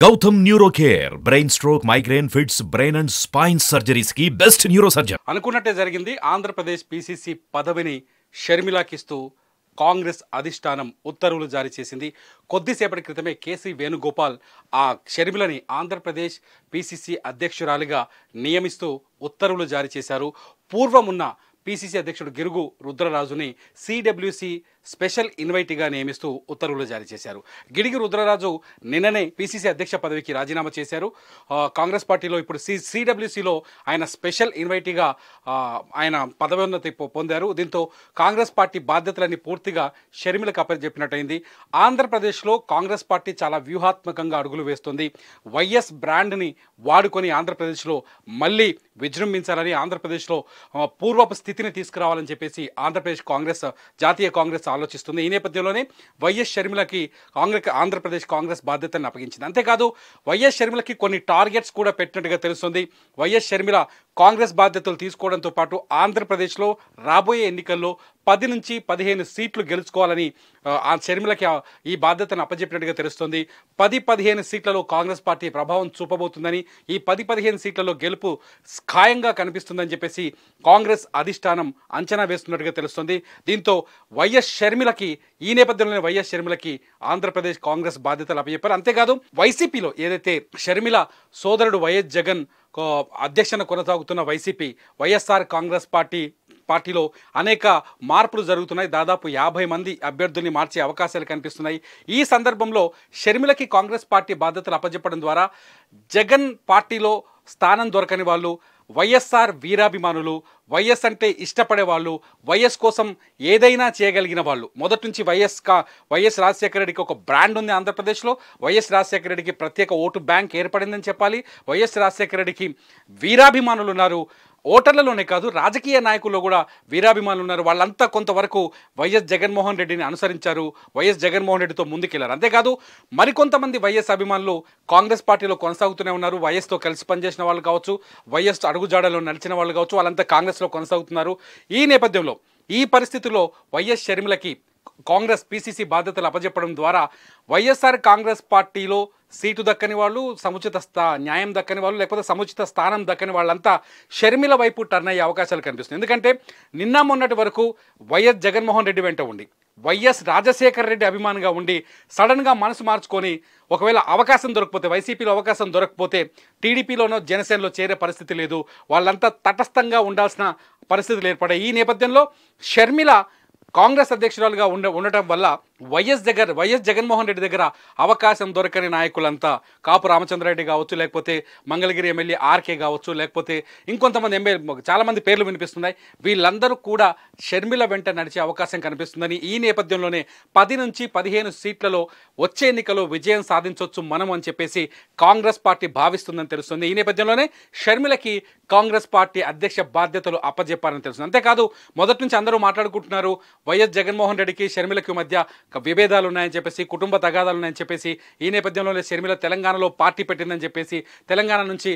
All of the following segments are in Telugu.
Gautam neuro care brain stroke migraine fits brain and spine సర్జరీస్కి best neuro surgeon అనుకున్నట్టే జరిగింది. ఆంధ్రప్రదేశ్ పీసీసీ పదవిని షర్మిలాకిస్తూ కాంగ్రెస్ అధిష్టానం ఉత్తర్వులు జారీ చేసింది. కొద్దిసేపటి క్రితమే కేసీ వేణుగోపాల్ ఆ షర్మిలని ఆంధ్రప్రదేశ్ పీసీసీ అధ్యక్షురాలిగా నియమిస్తూ ఉత్తర్వులు జారీ చేశారు. పూర్వం ఉన్న పీసీసీ అధ్యక్షుడు గిరుగు రుద్రరాజుని సిడబ్ల్యూసి స్పెషల్ ఇన్వైటీగా నియమిస్తూ ఉత్తర్వులు జారీ చేశారు. గిడిగి రుద్రరాజు నిన్ననే పీసీసీ అధ్యక్ష పదవికి రాజీనామా చేశారు. కాంగ్రెస్ పార్టీలో ఇప్పుడు సి సిడబ్ల్యూసిలో ఆయన స్పెషల్ ఇన్వైటీగా ఆయన పదవోన్నతి పొందారు. దీంతో కాంగ్రెస్ పార్టీ బాధ్యతలన్నీ పూర్తిగా షర్మిలకు అప్పచెప్పినట్టయింది. ఆంధ్రప్రదేశ్లో కాంగ్రెస్ పార్టీ చాలా వ్యూహాత్మకంగా అడుగులు వేస్తుంది. వైఎస్ బ్రాండ్ని వాడుకొని ఆంధ్రప్రదేశ్లో మళ్ళీ విజృంభించాలని ఆంధ్రప్రదేశ్లో పూర్వపు స్థితి స్థితిని తీసుకురావాలని చెప్పేసి ఆంధ్రప్రదేశ్ కాంగ్రెస్ జాతీయ కాంగ్రెస్ ఆలోచిస్తుంది. ఈ నేపథ్యంలోనే వైఎస్ షర్మిలకి కాంగ్రెస్ ఆంధ్రప్రదేశ్ కాంగ్రెస్ బాధ్యతను అప్పగించింది. అంతేకాదు వైఎస్ షర్మిలకి కొన్ని టార్గెట్స్ కూడా పెట్టినట్టుగా తెలుస్తుంది. వైఎస్ షర్మిల కాంగ్రెస్ బాధ్యతలు తీసుకోవడంతో పాటు ఆంధ్రప్రదేశ్లో రాబోయే ఎన్నికల్లో పది నుంచి పదిహేను సీట్లు గెలుచుకోవాలని ఆ, షర్మిలకి ఈ బాధ్యతను అప్పచెప్పినట్టుగా తెలుస్తుంది. పది పదిహేను సీట్లలో కాంగ్రెస్ పార్టీ ప్రభావం చూపబోతుందని ఈ పది పదిహేను సీట్లలో గెలుపు ఖాయంగా కనిపిస్తుందని చెప్పేసి కాంగ్రెస్ అధిష్టానం అంచనా వేస్తున్నట్టుగా తెలుస్తుంది. దీంతో వైఎస్ షర్మిలకి ఈ నేపథ్యంలోనే వైఎస్ షర్మిలకి ఆంధ్రప్రదేశ్ కాంగ్రెస్ బాధ్యతలు అప్పచెప్పారు అంతేకాదు వైసీపీలో ఏదైతే షర్మిల సోదరుడు వైఎస్ జగన్ అధ్యక్షన కొనసాగుతున్న వైసీపీ వైఎస్ఆర్ కాంగ్రెస్ పార్టీ పార్టీలో అనేక మార్పులు జరుగుతున్నాయి. దాదాపు యాభై మంది అభ్యర్థుల్ని మార్చే అవకాశాలు కనిపిస్తున్నాయి. ఈ సందర్భంలో షర్మిలకి కాంగ్రెస్ పార్టీ బాధ్యతలు అప్పజెప్పడం ద్వారా జగన్ పార్టీలో స్థానం దొరకని వాళ్ళు వైఎస్ఆర్ వీరాభిమానులు వైఎస్ అంటే ఇష్టపడే వాళ్ళు వైఎస్ కోసం ఏదైనా చేయగలిగిన వాళ్ళు. మొదటి నుంచి వైఎస్ కా వైఎస్ రాజశేఖర రెడ్డికి ఒక బ్రాండ్ ఉంది ఆంధ్రప్రదేశ్లో. వైఎస్ రాజశేఖర రెడ్డికి ప్రత్యేక ఓటు బ్యాంక్ ఏర్పడిందని చెప్పాలి. వైఎస్ రాజశేఖర రెడ్డికి వీరాభిమానులు ఉన్నారు. ఓటర్లలోనే కాదు రాజకీయ నాయకుల్లో కూడా వీరాభిమానులు ఉన్నారు. వాళ్ళంతా కొంతవరకు వైఎస్ జగన్మోహన్ రెడ్డిని అనుసరించారు. వైఎస్ జగన్మోహన్ రెడ్డితో ముందుకెళ్ళారు. అంతేకాదు మరికొంతమంది వైఎస్ అభిమానులు కాంగ్రెస్ పార్టీలో కొనసాగుతూనే ఉన్నారు. వైఎస్తో కలిసి పనిచేసిన వాళ్ళు కావచ్చు వైఎస్ అడుగుజాడలో నడిచిన వాళ్ళు కావచ్చు వాళ్ళంతా కాంగ్రెస్లో కొనసాగుతున్నారు. ఈ నేపథ్యంలో ఈ పరిస్థితిలో వైఎస్ షర్మిలకి కాంగ్రెస్ పీసీసీ బాధ్యతలు అప్పజెప్పడం ద్వారా వైఎస్ఆర్ కాంగ్రెస్ పార్టీలో సీటు దక్కని వాళ్ళు సముచిత స్థా న్యాయం దక్కని వాళ్ళు లేకపోతే సముచిత స్థానం దక్కని వాళ్ళంతా షర్మిల వైపు టర్న్ అయ్యే అవకాశాలు కనిపిస్తుంది ఎందుకంటే నిన్న మొన్నటి వరకు వైఎస్ జగన్మోహన్ రెడ్డి వెంట ఉండి వైఎస్ రాజశేఖర రెడ్డి అభిమానిగా ఉండి సడన్గా మనసు మార్చుకొని ఒకవేళ అవకాశం దొరకపోతే వైసీపీలో అవకాశం దొరకపోతే టీడీపీలోనో జనసేనలో చేరే పరిస్థితి లేదు. వాళ్ళంతా తటస్థంగా ఉండాల్సిన పరిస్థితులు ఏర్పడాయి ఈ నేపథ్యంలో షర్మిల కాంగ్రెస్ అధ్యక్షురాలుగా ఉండ ఉండటం వల్ల వైఎస్ దగ్గర వైఎస్ జగన్మోహన్ రెడ్డి దగ్గర అవకాశం దొరకని నాయకులంతా కాపు రామచంద్రారెడ్డి కావచ్చు లేకపోతే మంగళగిరి ఎమ్మెల్యే ఆర్కే కావచ్చు లేకపోతే ఇంకొంతమంది ఎమ్మెల్యే చాలామంది పేర్లు వినిపిస్తున్నాయి. వీళ్ళందరూ కూడా షర్మిల వెంట నడిచే అవకాశం కనిపిస్తుందని ఈ నేపథ్యంలోనే పది నుంచి పదిహేను సీట్లలో వచ్చే ఎన్నికలో విజయం సాధించవచ్చు మనం అని చెప్పేసి కాంగ్రెస్ పార్టీ భావిస్తుందని తెలుస్తుంది. ఈ నేపథ్యంలోనే షర్మిలకి కాంగ్రెస్ పార్టీ అధ్యక్ష బాధ్యతలు అప్పజెప్పారని తెలుస్తుంది. అంతేకాదు మొదటి నుంచి అందరూ మాట్లాడుకుంటున్నారు వైఎస్ జగన్మోహన్ రెడ్డికి షర్మిలకి మధ్య విభేదాలు ఉన్నాయని చెప్పేసి కుటుంబ తగాదాలు ఉన్నాయని చెప్పేసి ఈ నేపథ్యంలోనే షర్మిల తెలంగాణలో పార్టీ పెట్టిందని చెప్పేసి తెలంగాణ నుంచి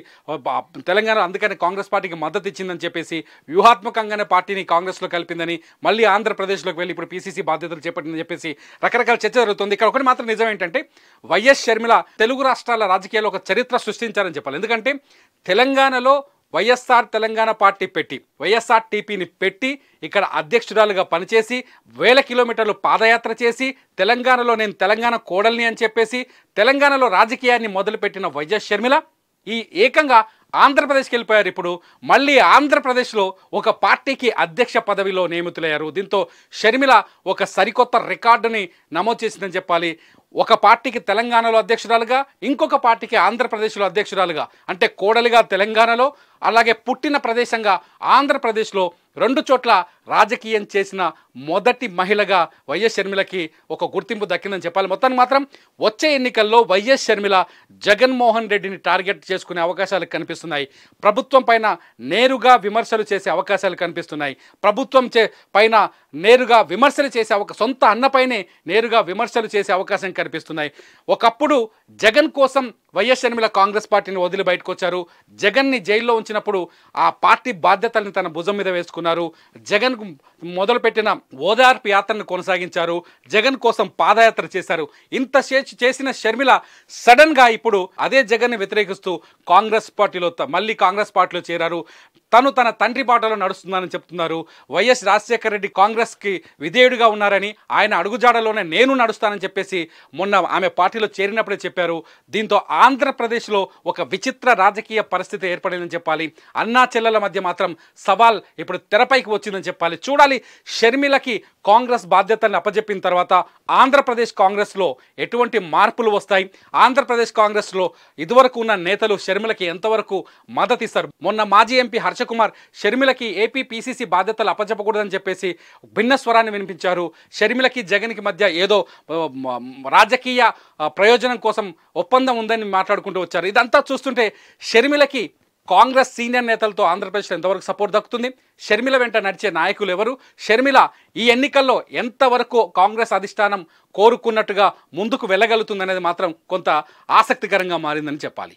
తెలంగాణ అందుకని కాంగ్రెస్ పార్టీకి మద్దతు ఇచ్చిందని చెప్పేసి వ్యూహాత్మకంగానే పార్టీని కాంగ్రెస్లో కలిపిందని మళ్ళీ ఆంధ్రప్రదేశ్లోకి వెళ్ళి ఇప్పుడు పీసీసీ బాధ్యతలు చేపట్టిందని చెప్పేసి రకరకాల చర్చ జరుగుతుంది. ఇక్కడ ఒకటి మాత్రం నిజం ఏంటంటే వైఎస్ షర్మిల తెలుగు రాష్ట్రాల రాజకీయాల్లో ఒక చరిత్ర సృష్టించారని చెప్పాలి. ఎందుకంటే తెలంగాణలో వైఎస్ఆర్ తెలంగాణ పార్టీ పెట్టి వైఎస్ఆర్ టీపీని పెట్టి ఇక్కడ అధ్యక్షురాలుగా పనిచేసి వేల కిలోమీటర్లు పాదయాత్ర చేసి తెలంగాణలో నేను తెలంగాణ కోడల్ని అని చెప్పేసి తెలంగాణలో రాజకీయాన్ని మొదలుపెట్టిన వైఎస్ షర్మిల ఈ ఏకంగా ఆంధ్రప్రదేశ్కి వెళ్ళిపోయారు ఇప్పుడు. మళ్ళీ ఆంధ్రప్రదేశ్లో ఒక పార్టీకి అధ్యక్ష పదవిలో నియమితులయ్యారు. దీంతో షర్మిల ఒక సరికొత్త రికార్డుని నమోదు చేసిందని చెప్పాలి. ఒక పార్టీకి తెలంగాణలో అధ్యక్షురాలుగా ఇంకొక పార్టీకి ఆంధ్రప్రదేశ్లో అధ్యక్షురాలుగా అంటే కోడలిగా తెలంగాణలో అలాగే పుట్టిన ప్రదేశంగా ఆంధ్రప్రదేశ్లో రెండు చోట్ల రాజకీయం చేసిన మొదటి మహిళగా వైఎస్ షర్మిలకి ఒక గుర్తింపు దక్కిందని చెప్పాలి. మొత్తానికి మాత్రం వచ్చే ఎన్నికల్లో వైఎస్ షర్మిల జగన్మోహన్ రెడ్డిని టార్గెట్ చేసుకునే అవకాశాలు కనిపిస్తున్నాయి. ప్రభుత్వం పైన నేరుగా విమర్శలు చేసే అవకాశాలు కనిపిస్తున్నాయి. ప్రభుత్వం చే పైన నేరుగా విమర్శలు చేసే అవకా సొంత అన్నపైనే నేరుగా విమర్శలు చేసే అవకాశం కనిపిస్తున్నాయి. ఒకప్పుడు జగన్ కోసం వైఎస్ షర్మిల కాంగ్రెస్ పార్టీని వదిలి బయటకు వచ్చారు జగన్ని జైల్లో ఉంచినప్పుడు ఆ పార్టీ బాధ్యతల్ని తన భుజం మీద వేసుకున్నారు. జగన్ మొదలుపెట్టిన ఓదార్పు యాత్రను కొనసాగించారు. జగన్ కోసం పాదయాత్ర చేశారు. ఇంత చేసిన షర్మిల సడన్గా ఇప్పుడు అదే జగన్ని వ్యతిరేకిస్తూ కాంగ్రెస్ పార్టీలో త- మళ్ళీ కాంగ్రెస్ పార్టీలో చేరారు. తను తన తండ్రి బాటలో నడుస్తున్నానని చెప్తున్నారు. వైఎస్ రాజశేఖర రెడ్డి కాంగ్రెస్కి విధేయుడిగా ఉన్నారని ఆయన అడుగుజాడలోనే నేను నడుస్తానని చెప్పేసి మొన్న ఆమె పార్టీలో చేరినప్పుడే చెప్పారు. దీంతో ఆ ఆంధ్రప్రదేశ్లో ఒక విచిత్ర రాజకీయ పరిస్థితి ఏర్పడిందని చెప్పాలి. అన్నా చెల్లెల మధ్య మాత్రం సవాల్ ఇప్పుడు తెరపైకి వచ్చిందని చెప్పాలి. చూడాలి షర్మిలకి కాంగ్రెస్ బాధ్యతల్ని అప్పజెప్పిన తర్వాత ఆంధ్రప్రదేశ్ కాంగ్రెస్లో ఎటువంటి మార్పులు వస్తాయి? ఆంధ్రప్రదేశ్ కాంగ్రెస్లో ఇదివరకు ఉన్న నేతలు షర్మిలకి ఎంతవరకు మద్దతు ఇస్తారు? మొన్న మాజీ ఎంపీ హర్షకుమార్ షర్మిలకి ఏపీ పీసీసీ బాధ్యతలు అప్పచెప్పకూడదని చెప్పేసి భిన్న స్వరాన్ని వినిపించారు. షర్మిలకి జగన్కి మధ్య ఏదో రాజకీయ ప్రయోజనం కోసం ఒప్పందం ఉందని మాట్లాడుకుంటూ వచ్చారు. ఇదంతా చూస్తుంటే షర్మిలకి కాంగ్రెస్ సీనియర్ నేతలతో ఆంధ్రప్రదేశ్లో ఎంతవరకు సపోర్ట్ దక్కుతుంది? షర్మిల వెంట నడిచే నాయకులు ఎవరు? షర్మిల ఈ ఎన్నికల్లో ఎంతవరకు కాంగ్రెస్ అధిష్టానం కోరుకున్నట్టుగా ముందుకు వెళ్ళగలుగుతుందనేది మాత్రం కొంత ఆసక్తికరంగా మారిందని చెప్పాలి.